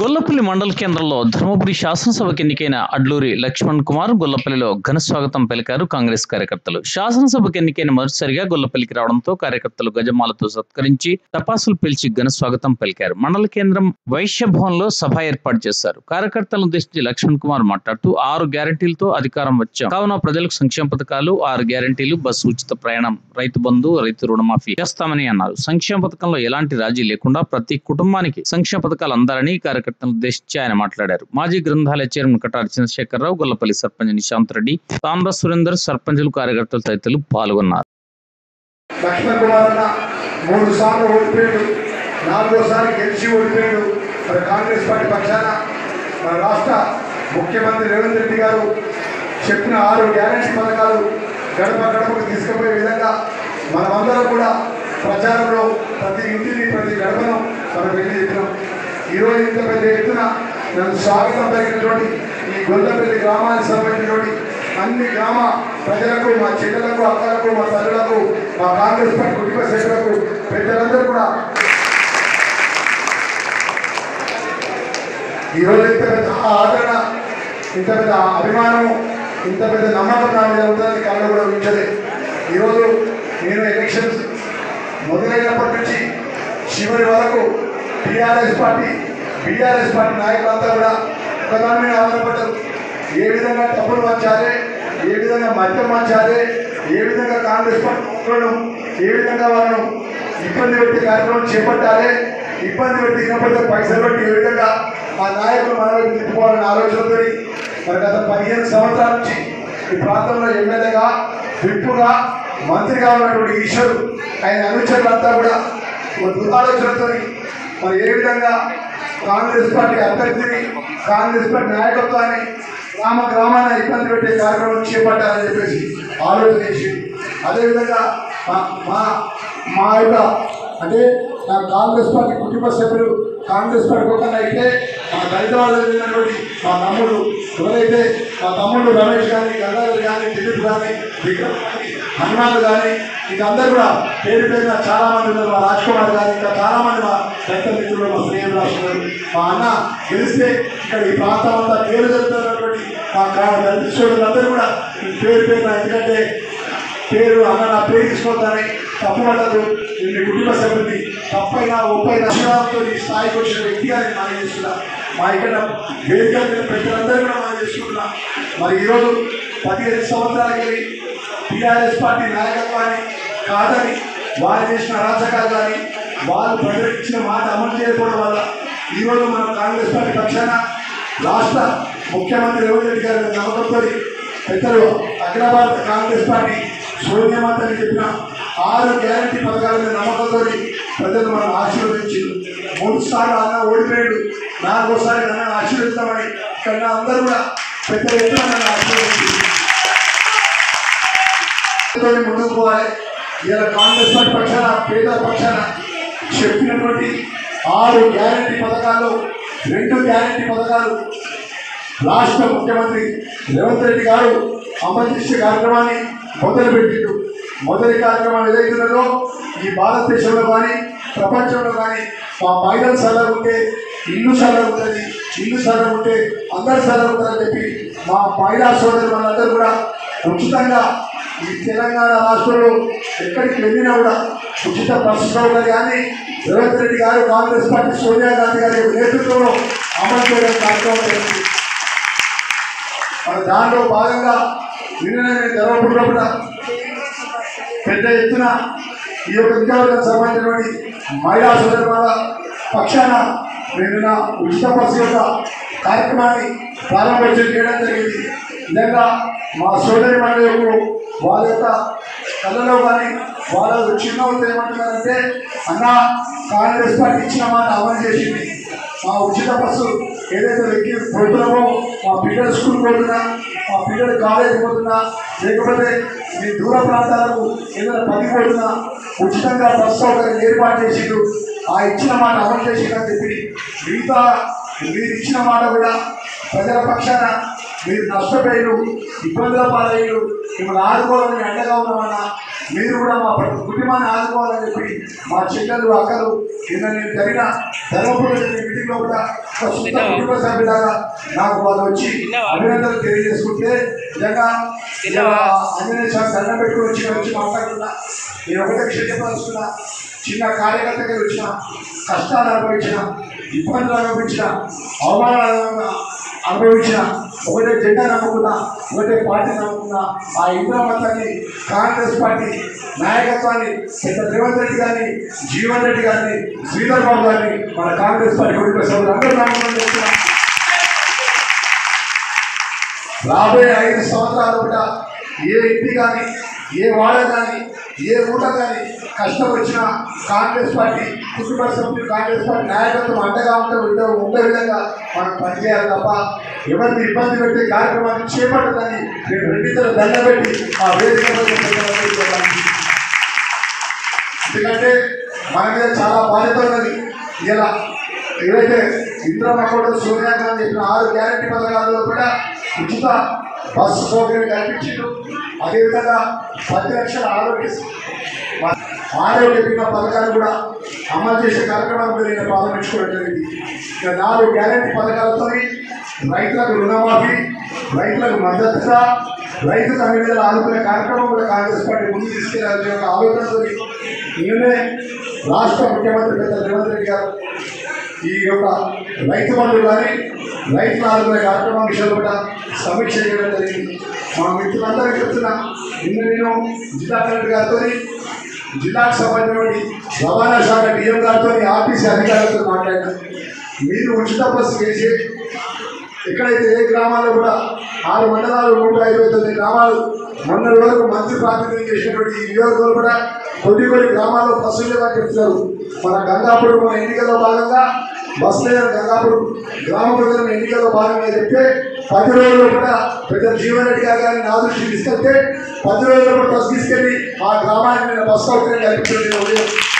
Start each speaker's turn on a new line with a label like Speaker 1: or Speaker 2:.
Speaker 1: గొల్లపల్లి మండల కేంద్రంలో ధర్మపురి శాసనసభకు ఎన్నికైన అడ్లూరి లక్ష్మణ్ కుమార్ గొల్లపల్లిలో ఘన స్వాగతం పలికారు కాంగ్రెస్ కార్యకర్తలు. శాసనసభకు ఎన్నికైన మొదటిసారిగా గొల్లపల్లికి రావడంతో కార్యకర్తలు గజమాలతో సత్కరించి తపాసులు పిలిచి ఘన స్వాగతం పలికారు. మండల కేంద్రం వైశ్య భవన్లో సభ ఏర్పాటు చేశారు. కార్యకర్తలను ఉద్దేశించి లక్ష్మణ్ కుమార్ మాట్లాడుతూ ఆరు గ్యారంటీలతో అధికారం వచ్చాం. కావున ప్రజలకు సంక్షేమ పథకాలు ఆరు గ్యారంటీలు బస్సు ఉచిత ప్రయాణం రైతు బంధు రైతు రుణమాఫీ చేస్తామని అన్నారు. సంక్షేమ పథకంలో ఎలాంటి రాజీ లేకుండా ప్రతి కుటుంబానికి సంక్షేమ పథకాలు అందాలని కార్యకర్తలను ఉద్దేశించి ఆయన మాట్లాడారు. మాజీ గ్రంథాలయ చైర్మన్ కటారి చంద్రశేఖరరావు గొల్లపల్లి సర్పంచ్ నిశాంత్ రెడ్డి తాండ్ర సురేందర్ సర్పంచులు కార్యకర్తలు తదితరులు పాల్గొన్నారు.
Speaker 2: కాంగ్రెస్ పార్టీ పక్షాన మన రాష్ట్ర ముఖ్యమంత్రి రేవంత్ రెడ్డి గారు చెప్పిన ఆరు గ్యారెంటీ పథకాలు గడప గడపకు తీసుకుపోయే విధంగా మనమందరం కూడా ప్రచారంలో ప్రతి ఇంటిని ప్రతి గడపను మనం వెళ్ళి చెప్పినాం ఈరోజు ఇంత పెద్ద ఎత్తున నన్ను స్వాగతం పలికినటువంటి ఈ గొల్లపల్లి గ్రామానికి సంబంధించినటువంటి అన్ని గ్రామ ప్రజలకు మా చెల్లెలకు అక్కలకు మా తల్లులకు మా కాంగ్రెస్ పార్టీ కుటుంబ సభ్యులకు పెద్దలందరూ కూడా. ఈరోజు ఇంత పెద్ద ఆదరణ ఇంత పెద్ద అభిమానము ఇంత పెద్ద నమ్మకం నా మీద ఉందని కళ్ళు కూడా ఉంచలే ఈరోజు నేను ఎలక్షన్స్ మొదలైనప్పటి నుంచి చివరి వరకు టీఆర్ఎస్ పార్టీ బీఆర్ఎస్ పార్టీ నాయకులంతా కూడా ఒకదాని మీద ఆధారపడ్డారు. ఏ విధంగా డబ్బులు మార్చాలి ఏ విధంగా మద్యం మార్చాలి ఏ విధంగా కాంగ్రెస్ పార్టీ ఏ విధంగా వాళ్ళను ఇబ్బంది పెట్టే కార్యక్రమం చేపట్టాలి ఇబ్బంది పెట్టి ఇకపోతే పైసలు పెట్టి ఏ విధంగా ఆ నాయకులు మన వైపు తిప్పుకోవాలనే ఆలోచనతో మరి గత పదిహేను సంవత్సరాల నుంచి ఈ ప్రాంతంలో ఎమ్మెల్యేగా విప్పుగా మంత్రిగా ఉన్నటువంటి ఈశ్వరు ఆయన అనుచరులంతా కూడా ఒక దురాలోచనతో మరి ఏ విధంగా కాంగ్రెస్ పార్టీ అభ్యర్థిని కాంగ్రెస్ పార్టీ నాయకత్వాన్ని గ్రామ గ్రామాన్ని ఇబ్బంది పెట్టే కార్యక్రమం చేపట్టాలని చెప్పేసి ఆలోచన చేసి అదేవిధంగా మా మా మా యొక్క అంటే నా కాంగ్రెస్ పార్టీ కుటుంబ సభ్యులు కాంగ్రెస్ పార్టీ ఒక అయితే మా దళిత వాళ్ళు మా తమ్ముడు ఎవరైతే మా తమ్ముడు రమేష్ కానీ గంగాధర్ కానీ దిలీప్ కానీ విక్రమ్ అన్నాడు కానీ ఇక అందరూ కూడా పేరు పేరున చాలా మంది ఉన్నారు. మా రాజ్కుమార్ గారు ఇంకా చాలా మంది మా దళిత మిత్రులు మా స్నేహం రాస్తున్నారు. మా అన్న గెలిస్తే ఇక్కడ ఈ ప్రాంతం అంతా పేరు జరుగుతున్నటువంటి మా దళిత కూడా ఈ పేరు పేరున ఎందుకంటే పేరు అన్న నా పేరు తీసుకోవద్దని తప్పబడదు మీ కుటుంబ సభ్యుడిని తప్పైనా ఒప్పైనా అక్షరాలతో ఈ స్థాయికి వచ్చిన వ్యక్తిగా నేను మనం చేస్తున్నా. మా ఇక్కడ వేదిక మీద ప్రజలందరూ కూడా మనం చేసుకుంటున్నా మరి ఈరోజు పదిహేను సంవత్సరాలకి టీఆర్ఎస్ పార్టీ నాయకత్వాన్ని కాదని వారు చేసిన అరాచకాలు కానీ వారు ప్రజలకు ఇచ్చిన మాట అమలు చేయకపోవడం వల్ల ఈరోజు మనం కాంగ్రెస్ పార్టీ పక్షాన రాష్ట్ర ముఖ్యమంత్రి రేవంత్ రెడ్డి గారి నమ్మకంతో పెద్దలు అఖిల భారత కాంగ్రెస్ పార్టీ సోనియామాతని చెప్పిన ఆరు గ్యారంటీ పథకాల మీద నమ్మకంతో ప్రజలు మనం ఆశీర్వదించి మూడు సార్లు అన్న ఓడిపోయాడు. నాలుగోసారి నన్ను ఆశీర్వదిస్తామని కన్నా అందరూ కూడా పెద్ద ఎత్తున నన్ను ముందుకు పోవాలి. ఇలా కాంగ్రెస్ పార్టీ పక్షాన పేద పక్షాన చెప్పినటువంటి ఆరు గ్యారంటీ పథకాలు రెండు గ్యారంటీ పథకాలు రాష్ట్ర ముఖ్యమంత్రి రేవంత్ రెడ్డి గారు అమలు చేసే కార్యక్రమాన్ని మొదలుపెట్టిండు. మొదటి కార్యక్రమం ఏదైతున్నదో ఈ భారతదేశంలో కానీ ప్రపంచంలో కానీ మా మహిళలు సలహా ఉంటే ఇల్లు సలహా ఉంటుంది ఇల్లు సలహా ఉంటే అందరు సలహా ఉంటుందని చెప్పి మా మహిళా సోదరు వాళ్ళందరూ కూడా ఉచితంగా ఈ తెలంగాణ రాష్ట్రంలో ఎక్కడికి వెళ్ళినా కూడా ఉచిత బస్సు కానీ రేవంత్ రెడ్డి గారు కాంగ్రెస్ పార్టీ సోనియా గాంధీ గారి నేతృత్వంలో అమలు చేయడం కార్యక్రమం జరిగింది. మన దాంట్లో భాగంగా నిన్ననే నేను ధర్మపురంలో పెద్ద ఎత్తున ఈ యొక్క విద్యార్థులకు సంబంధించినటువంటి మహిళా సోదరుల పక్షాన నేను నిన్న ఉచిత బస్సు యొక్క కార్యక్రమాన్ని ప్రారంభించడం చేయడం జరిగింది. నిజంగా మా సోదరి మండలకు వాళ్ళ యొక్క కళ్ళలో కానీ వాళ్ళ చిన్న ఏమంటున్నారంటే అన్న కాంగ్రెస్ పార్టీ ఇచ్చిన మాట అమలు చేసింది. మా ఉచిత బస్సు ఏదైతే వెక్కి పోతున్నామో మా పిల్లలు స్కూల్ పోతున్నా మా పిల్లలు కాలేజ్ పోతున్నా లేకపోతే మీ దూర ప్రాంతాలకు ఏదైనా పని పోతున్నా ఉచితంగా బస్సు సౌకర్యం ఏర్పాటు చేసిండు. ఆ ఇచ్చిన మాట అమలు చేసిందని చెప్పి మిగతా మీరు ఇచ్చిన మాట కూడా ప్రజల పక్షాన మీరు నష్టపోయిన ఇబ్బందుల పాలయ్యారు. మిమ్మల్ని ఆదుకోవాలని అండగా ఉన్నామన్నా మీరు కూడా మా ప్రతి కుటుంబాన్ని ఆదుకోవాలని చెప్పి మా చెల్లెలు అక్కలు నిన్న నేను జరిగిన ధర్మపురం మీటింగ్లో కూడా ఒక సొంత కుటుంబ సభ్యులాగా నాకు వాళ్ళు వచ్చి అభినందనలు తెలియజేసుకుంటే నిజంగా ఆంజనేయ స్వామి దండం పెట్టుకుని వచ్చి వచ్చి మాట్లాడుతున్నా. నేను ఒకటే చెప్పాల్సుకున్నా చిన్న కార్యకర్తగా వచ్చిన కష్టాలు అనుభవించిన ఇబ్బందులు అనుభవించిన అవమానాలు అనుభవించిన ఒకటే జెండా నమ్ముకున్నా ఒకటే పార్టీ నమ్ముకున్నా ఆ ఇంద్రమతాన్ని కాంగ్రెస్ పార్టీ నాయకత్వాన్ని పెద్ద రేవంత్ రెడ్డి గారిని జీవన్ రెడ్డి గారిని శ్రీధర్ బాబు గారిని మన కాంగ్రెస్ పార్టీ కుటుంబ సభ్యులు అందరూ నమ్ముకుని చెప్తున్నా రాబోయే ఐదు సంవత్సరాలు కూడా ఏ ఇంటి కానీ ఏ వాడ కానీ ఏ ఊట కానీ కష్టం వచ్చినా కాంగ్రెస్ పార్టీ కుటుంబ సభ్యులు కాంగ్రెస్ పార్టీ నాయకత్వం అండగా ఉంటే ఉండే ఉండే విధంగా మనం పనిచేయాలి తప్ప ఎవరిని ఇబ్బంది పెట్టే కార్యక్రమాన్ని చేపట్టదని నేను రెండింతలు దండ పెట్టి ఆ వేదిక ఎందుకంటే మన మీద చాలా బాధ్యత ఉన్నది. ఇలా ఏదైతే ఇంద్రమ్మ కూడా సోనియా గాంధీ చెప్పిన ఆరు గ్యారెంటీ పథకాలలో కూడా ఉచిత బస్సు సౌకర్యం కల్పించారు. అదేవిధంగా పది లక్షల ఆరోగ్య ఆరోగ్య బీమా పథకాలు కూడా అమలు చేసే కార్యక్రమాలు నేను ప్రారంభించుకోవడం జరిగింది. ఇక నాలుగు గ్యారెంటీ పథకాలతో రైతులకు రుణమాఫీ రైతులకు మద్దతు రైతులకు అన్ని విధాలు ఆదుకునే కార్యక్రమం కూడా కాంగ్రెస్ పార్టీ ముందు తీసుకెళ్ళాలనే ఒక ఆలోచనతో నిన్నే రాష్ట్ర ముఖ్యమంత్రి పెద్ద రేవంత్ రెడ్డి గారు ఈ యొక్క రైతు బంధువు కానీ రైతుల ఆదుకునే కార్యక్రమం విషయంలో కూడా సమీక్ష చేయడం జరిగింది. మా మిత్రులందరూ చెప్తున్నా నిన్న నేను జిల్లా కలెక్టర్ గారితో జిల్లాకు సంబంధించిన రవాణా శాఖ డిఎం గారితో ఆర్టీసీ అధికారులతో మాట్లాడినా. మీరు ఉచిత బస్సు వేసి ఎక్కడైతే ఏ గ్రామాల్లో కూడా ఆరు మండలాలు నూట ఇరవై తొమ్మిది గ్రామాలు మొన్నటి వరకు మంత్రి ప్రాతినిధ్యం చేసినటువంటి ఈ నియోజకవర్గంలో కూడా కొన్ని కొన్ని గ్రామాల్లో బస్సులు లేవని చెప్తున్నారు. మన గంగాపురం మన ఎన్నికల్లో భాగంగా బస్సు గంగాపురం గ్రామ ప్రజలను ఎన్నికల్లో భాగంగా చెప్తే పది రోజుల్లో కూడా పెద్ద జీవన్ రెడ్డి గారు కానీ నా దృష్టికి తీసుకెళ్తే పది రోజుల్లో కూడా బస్సు తీసుకెళ్ళి ఆ గ్రామానికి నేను బస్సు సౌకర్యం కల్పించడం